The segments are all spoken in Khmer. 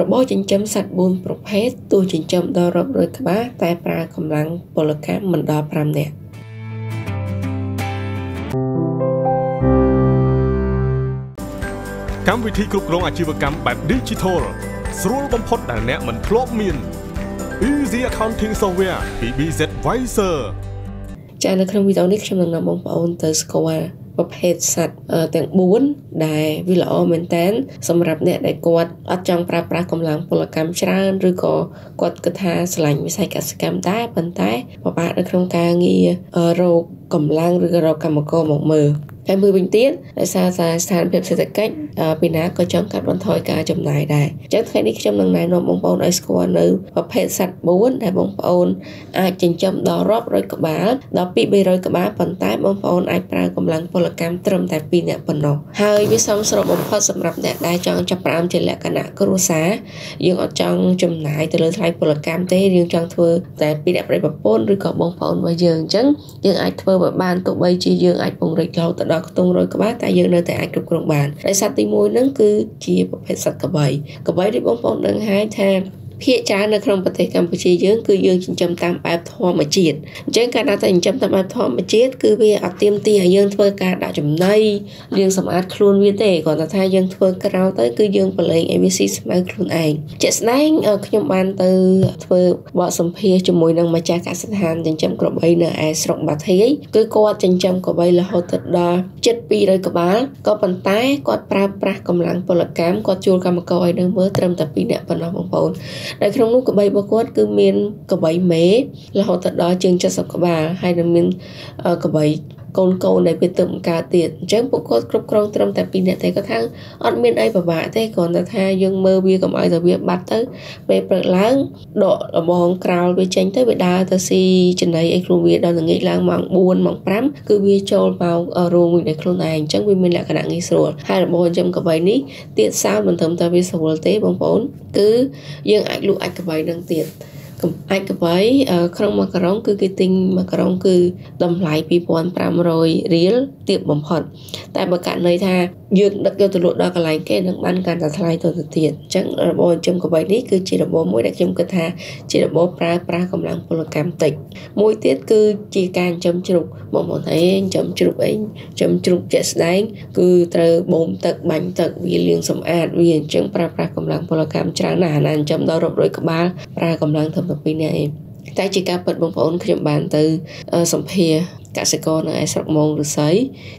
របរចិញ្ចឹមសត្វ4ប្រភេទទោះចិញ្ចឹមដល់រាប់រយក្បាលតែប្រើកម្លាំងពលកម្មមិនដល់5នាក់កម្មវិធីគ្រប់គ្រងអាជីវកម្មបែប Digital ស្រួលបំផុតដែលអ្នកមិនធ្លាប់មាន Easy Accounting Software ពី BZ Wiser ចានៅក្នុងវីដេអូនេះខ្ញុំនឹងនាំបងប្អូនទៅស្គាល់ ប្រភេទសត្វទាំង4ដែលវាល្អមែនតើសម្រាប់អ្នកដែលគាត់អត់ចង់ប្រើប្រាស់កម្លាំងពលកម្មច្រើនឬក៏គាត់គិតថាស្រឡាញ់វិស័យកសិកម្មដែរប៉ុន្តែពិបាកនៅក្នុងការងាររកកម្លាំងឬក៏រកកម្មករមកមើល ហើយមួយវិញទៀតដោយសារតែស្ថានភាពសេដ្ឋកិច្ចពីណាក៏ចង់កាត់បន្ថយការចំណាយដែរអញ្ចឹងថ្ងៃនេះខ្ញុំនឹងណែនាំបងប្អូនឲ្យស្គាល់នៅប្រភេទសត្វ4ដែលបងប្អូនអាចចិញ្ចឹមដល់រាប់រយក្បាលដល់ពី300ក្បាលប៉ុន្តែបងប្អូនអាចប្រើកម្លាំងពលកម្មត្រឹមតែ2នាក់ប៉ុណ្ណោះហើយវាសមស្របបំផុតសម្រាប់អ្នកដែលចង់ចាប់ផ្ដើមជាលក្ខណៈគ្រួសារយើងអត់ចង់ចំណាយទៅលើថ្លៃពលកម្មទេយើងចង់ធ្វើតែពីអ្នកប្រិយប្រពន្ធឬក៏បងប្អូនរបស់យើងអញ្ចឹងយើងអាចធ្វើឲ្យបានទោះបីជាយើងអាចពង្រីករហូតដល់ដល់ខ្ទង់100ក្បាលតែយើងនៅតែអាចគ្រប់គ្រងបានហើយសត្វទី1ហ្នឹងគឺជាប្រភេទសត្វកបីកបីនេះបងប្អូនដឹងហើយថា ភាគច្រើននៅក្នុងប្រទេសកម្ពុជាយើងគឺយើងចិញ្ចឹមតាមបែបធម្មជាតិអញ្ចឹងការដាក់តែចិញ្ចឹមតាមបែបធម្មជាតិគឺវាអត់ទៀមទីឲ្យយើងធ្វើការដាក់ចំណីលាងសម្អាតខ្លួនវាទេគ្រាន់តែថាយើងធ្វើក្រៅទៅគឺយើងប្រឡែងឲ្យវាស៊ីស្មៅខ្លួនឯងជាក់ស្ដែងខ្ញុំបានទៅធ្វើបទសម្ភាសជាមួយនឹងម្ចាស់កសិដ្ឋានចិញ្ចឹមក្របីនៅឯស្រុកបាធាយគឺគាត់ចិញ្ចឹមក្របីរហូតទៅដល់ជិត200ក្បាលក៏ប៉ុន្តែគាត់ប្រើប្រាស់កម្លាំងពលកម្មគាត់ជួលកម្មករឲ្យនៅមើលត្រឹមតែ2នាក់ប៉ុណ្ណោះបងប្អូនដែលក្នុងនោះក្បីរបស់គាត់គឺមានកបីមេរហូតដល់ជាង70ក្បាលហើយនឹងមានកបី កូនកូនដែលវាទៅបង្កើតទៀតអញ្ចឹងពួកគាត់គ្រប់គ្រងត្រឹមតែ2នាក់ទេគាត់ថាអត់មានអីពិបាកទេគ្រាន់តែថាយើងមើលវាកុំឲ្យតែវាបាត់ទៅពេលព្រឹកឡើងដកលបងក្រោលវាចេញទៅវាដើរទៅស៊ីចំណីអីខ្លួនវាដល់ល្ងាចឡើងម៉ោង4ម៉ោង5គឺវាចូលមករោងវិញដោយខ្លួនឯងអញ្ចឹងវាមានលក្ខណៈងាយស្រួលហើយរបបចិញ្ចឹមកបីនេះទៀតសោតមិនត្រឹមតែវាស្រួលទេបងប្អូនគឺយើងអាចលក់អាចកបីនឹងទៀត អាចកបីក្នុងមួយការ៉ុងគឺគេទិញមួយការ៉ុងគឺតម្លៃ2500រៀលទាបបំផុតតែបើករណីថាយើងដឹកយកទៅលក់ដល់កន្លែងគេនឹងបានកាន់តែថ្លៃទៅទៅទៀតអញ្ចឹងរបបចិញ្ចឹមកបីនេះគឺជារបបមួយដែលខ្ញុំគិតថាជារបបប្រើប្រាស់កម្លាំងពលកម្មតិចមួយទៀតគឺជាការចិញ្ចឹមជ្រូកបងប្អូនអេចិញ្ចឹមជ្រូកអីចិញ្ចឹមជ្រូកជាក់ស្ដែងគឺត្រូវបូមទឹកបាញ់ទឹកវាលាងសម្អាតវាអញ្ចឹងប្រើប្រាស់កម្លាំងពលកម្មច្រើនណាស់ណាចិញ្ចឹមដល់រាប់រយក្បាលប្រើកម្លាំងត្រឹមតែ2នាក់ឯងតែជាការពិតបងប្អូនខ្ញុំបានទៅសម្ភារកសិករនៅឯស្រុកមងឫស្សី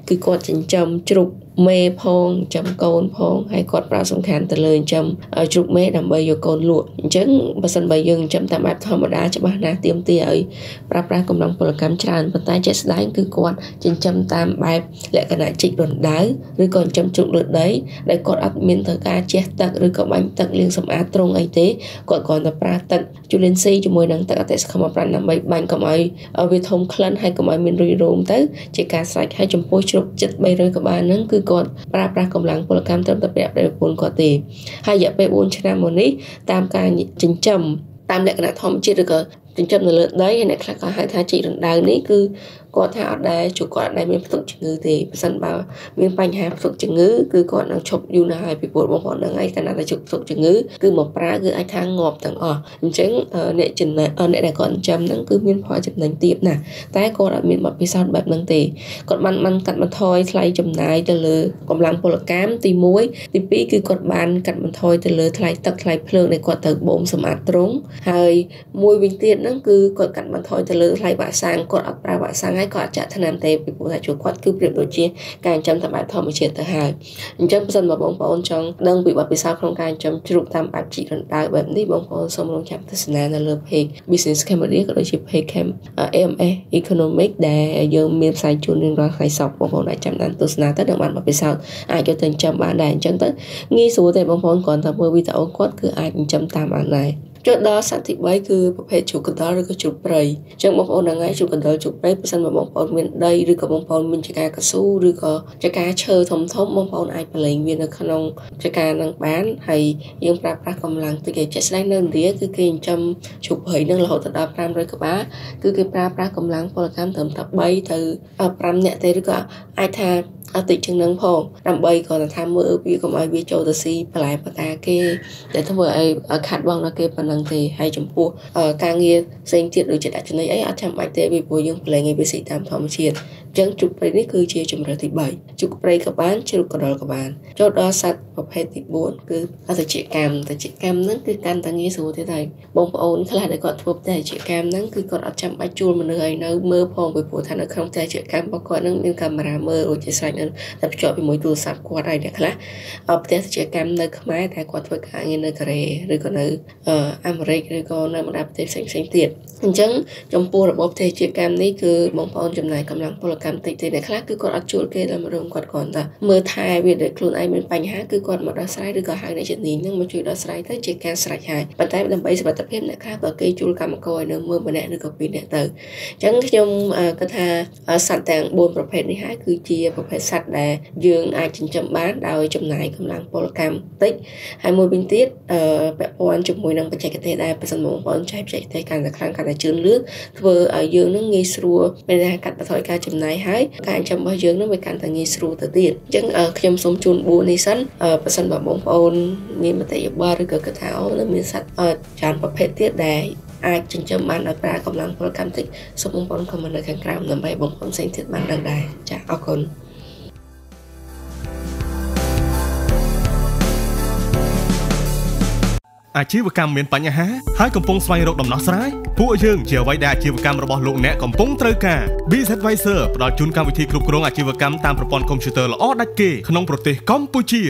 គឺគាត់ចិញ្ចឹមជ្រូក មេផងចាំកូនផងហើយគាត់ប្រើសំខាន់ទៅលើចាំជ្រូកមេដើម្បីយកកូនលក់អញ្ចឹងបើសិនបើយើងចាំតាមបែបធម្មតាច្បាស់ណាស់ទៀមទាឲ្យប្រើប្រាស់កម្លាំងពលកម្មច្រើនប៉ុន្តែជាក់ស្ដែងគឺគាត់ចិញ្ចឹមតាមបែបលក្ខណៈជីករណ្ដៅឬក៏ចិញ្ចឹមជ្រូកលើដីដែលគាត់អត់មានត្រូវការជះទឹកឬក៏បាញ់ទឹកលាងសម្អាតត្រង់អីទេគាត់គ្រាន់តែប្រើទឹកជូលីនស៊ីជាមួយនឹងទឹកអតិសកម្មប្រាណដើម្បីបាញ់កុំឲ្យវាធំក្លិនហើយកុំឲ្យមានរុយរោមទៅជាការស្រេចហើយចំពោះជ្រូកចិត្ត300ក្បាលហ្នឹងគឺគាត់ប្រើប្រាស់កម្លាំងពលកម្មត្រឹមតែប្រាក់ប្រពន្ធគាត់ទេហើយរយៈពេល4ឆ្នាំមកនេះតាមការចិញ្ចឹមតាមលក្ខណៈធម្មជាតិឬក៏ចិញ្ចឹមនៅលើដីហើយអ្នកខ្លះក៏ហៅថាជីករណ្ដៅនេះគឺ គាត់ថាអត់ដែរជួគាត់អត់ដែរមានផ្ទុកជំងឺទេប្រសិនបើមានបញ្ហាផ្ទុកជំងឺគឺគាត់នឹងឈប់យូរណាស់ហើយពីព្រោះបងប្អូននឹងឯងកាលណាតែជុកផ្ទុកជំងឺគឺមកប្រើគឺអាចថាងាប់ទាំងអស់អញ្ចឹងអ្នកចំណេះអ្នកដែលគាត់ចិញ្ចឹមហ្នឹងគឺមានផលចំណេញទាបណាស់តែគាត់អត់មានបទពិសោធន៍បែបហ្នឹងទេគាត់បានបានកាត់បន្ថយថ្លៃចំណាយទៅលើកម្លាំងពលកម្មទី1ទី2គឺគាត់បានកាត់បន្ថយទៅលើថ្លៃទឹកថ្លៃភ្លើងដែលគាត់ត្រូវបូមសម្អាតត្រង់ហើយមួយវិញទៀតហ្នឹងគឺគាត់កាត់បន្ថយទៅលើថ្លៃវ៉ាក់សាំងគាត់អត់ប្រើវ៉ាក់សាំងហើយក៏អត់ចាក់ថ្នាំទេពីព្រោះថាជួគាត់គឺប្រៀបដូចជាការចិញ្ចឹមតាមបែបធម្មជាតិទៅហើយអញ្ចឹងបើសិនបើបងប្អូនចង់ដឹងពីបទពិសោធន៍ក្នុងការចិញ្ចឹមជ្រូកតាមបែបជីករណ្ដៅបែបនេះបងប្អូនសូមរងចាំទស្សនានៅលើ page Business Cambodia ក៏ដូចជា page Cam AMS Economic ដែលយើងមានផ្សាយជូនរៀងរាល់ថ្ងៃសប្តាហ៍បងប្អូនអាចចាំដានទស្សនាទៅនឹងបានបទពិសោធន៍អាចយកទៅចិញ្ចឹមបានដែរអញ្ចឹងទៅងាយស្រួលទេបងប្អូនគ្រាន់តែមើលវីដេអូគាត់គឺអាចចិញ្ចឹមតាមបានដែរ ចូលដល់សត្វទី3គឺប្រភេទជ្រូកកណ្ដុរឬក៏ជ្រូកព្រៃអញ្ចឹងបងប្អូនហ្នឹងហើយជ្រូកកណ្ដុរជ្រូកព្រៃបើសិនបើបងប្អូនមានដីឬក៏បងប្អូនមានចកាកស៊ូឬក៏ចកាឈើធំធំបងប្អូនអាចប្រឡែងវានៅក្នុងចកាហ្នឹងបានហើយយើងប្រើប្រាស់កម្លាំងតិចជាក់ស្ដែងនៅឥណ្ឌាគឺគេចិញ្ចឹមជ្រូកព្រៃហ្នឹងរហូតដល់500ក្បាលគឺគេប្រើប្រាស់កម្លាំងពលកម្មត្រឹមតែ3ទៅ5នាក់ទេឬក៏អាចថា តិចជាងនឹងផងដើម្បីគាត់ថាមើលវាកុំឲ្យវាចូលទៅស៊ីបន្លែបតាគេតែធ្វើឲ្យខាត់បងដល់គេប៉ុណ្ណឹងទេហើយចំពោះការងារផ្សេងទៀតដូចជាដាក់ចំណីអីអត់ចាំបាច់ទេពីព្រោះយើងប្រឡែងឲ្យវាស៊ីតាមធម្មជាតិ ចឹងជុកព្រៃនេះគឺជាជំរើសទី3ជុកព្រៃក៏បានជ្រូកកដុលក៏បានចូលដល់សត្វប្រភេទទី4គឺអតិចកម្មអតិចកម្មហ្នឹងគឺកាន់តែងាយស្រួលទៀតហើយបងប្អូនខ្លះដែលគាត់ធ្វើផ្ទះអតិចកម្មហ្នឹងគឺគាត់អត់ចាំបាច់ជួលមនុស្សឲ្យនៅមើលផងពីព្រោះថានៅក្នុងផ្ទះអតិចកម្មរបស់គាត់ហ្នឹងមានកាមេរ៉ាមើលរួចជាស្រេចនឹងតែភ្ជាប់ជាមួយទូរស័ព្ទគាត់ហើយអ្នកខ្លះផ្ទះអតិចកម្មនៅខ្មែរតែគាត់ធ្វើការងារនៅកូរ៉េឬក៏នៅអាមេរិកឬក៏នៅបណ្ដាប្រទេសផ្សេងៗទៀតអញ្ចឹងចំពោះរបបផ្ទះអតិចកម្មនេះគឺបងប្អូនចំណាយកម្លាំងពលកម្មតិចទេអ្នកខ្លះគឺគាត់អត់ជួលគេដល់មករំគាត់គ្រាន់តែមើលថែវាដោយខ្លួនឯងមានបញ្ហាគឺគាត់មកដោះស្រាយឬក៏ហៅអ្នកជំនាញហ្នឹងមកជួយដោះស្រាយទៅជាការស្រេចហើយប៉ុន្តែដើម្បីសុខភាពអ្នកខ្លះក៏គេជួលកម្មករឲ្យនៅមើលម្នាក់ឬក៏ពីរនាក់ទៅអញ្ចឹងខ្ញុំគិតថាសត្វទាំង4ប្រភេទនេះហើយគឺជាប្រភេទសត្វដែលយើងអាចចិញ្ចឹមបានដោយចំណាយកម្លាំងពលកម្មតិចហើយមួយវិញទៀតពាក់ព័ន្ធជាមួយនឹងបច្ចេកទេសដែលប្រសិនបងប្អូនចែកបច្ចេកទេសកាន់តែខ្លាំងកាន់តែជឿនលឿនធ្វើឲ្យយើងនឹងងាយស្រួលមានការកាត់បន្ថយការចំណាយហើយការចិញ្ចឹមរបស់យើងនឹងវាកាន់តែងាយស្រួលទៅទៀតអញ្ចឹងខ្ញុំសូមជូន4នេះសិនបើសិនបើបងប្អូនមានមតិយោបល់ឬក៏គិតថាអូនៅមានសត្វច្រើនប្រភេទទៀតដែលអាចចិញ្ចឹមបានដោយប្រើកម្លាំងពលកម្មតិចសូមបងប្អូនខមមិននៅខាងក្រោមដើម្បីបងប្អូនផ្សេងទៀតបានដឹងដែរចាអរគុណ អាជីវកម្មមានបញ្ហាហើយកំពុងស្វែងរកដំណោះស្រាយពួកយើងជាអ្វីដែលអាជីវកម្មរបស់លោកអ្នកកំពុងត្រូវការ BZ Advisor ផ្ដល់ជូនកម្មវិធីគ្រប់គ្រងអាជីវកម្មតាមប្រព័ន្ធកុំព្យូទ័រល្អដាច់គេក្នុងប្រទេសកម្ពុជា